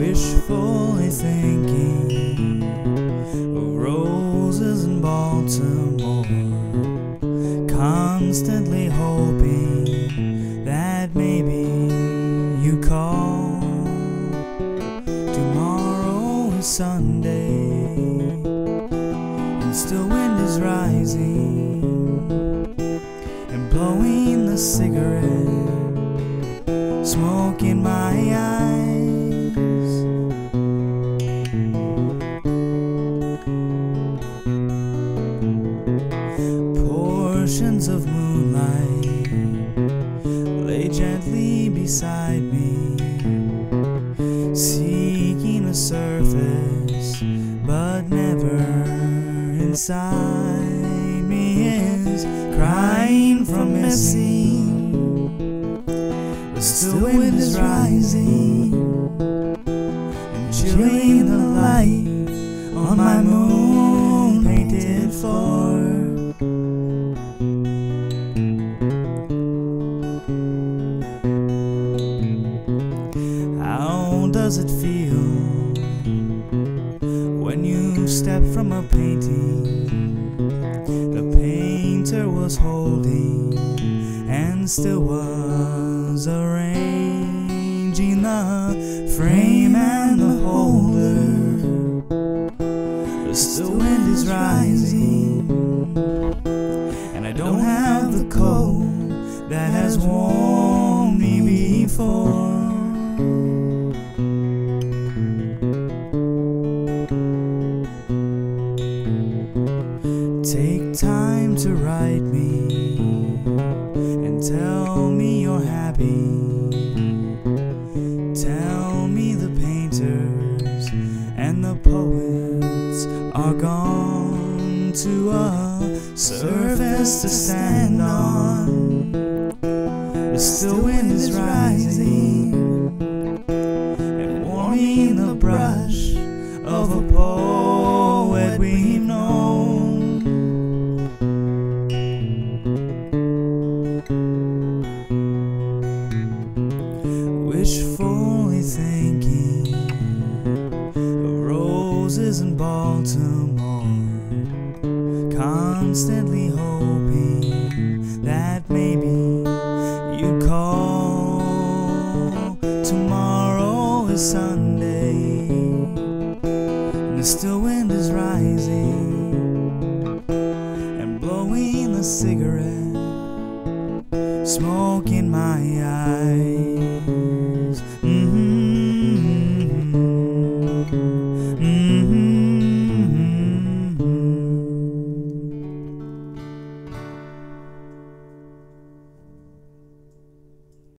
Wishfully thinking of roses in Baltimore, constantly hoping that maybe you call. Tomorrow is Sunday, and still is rising and blowing the cigarette smoke in my eyes. Portions of moonlight lay gently beside me, seeking a surface, but never inside crying from missing. But still wind is rising and chilling the light on my moon painted floor. How does it feel step from a painting the painter was holding and still was arranging the frame and the holder? The wind is rising, and I don't have the coat that has warmed me before. Take time to write me and tell me you're happy. Tell me the painters and the poets are gone to a surface to stand on. The still wind is rising and warming the brush of a poet we've known. Roses in Baltimore, constantly hoping that maybe you'd call. Tomorrow is Sunday, and the still wind is rising and blowing the cigarette smoke in my eyes.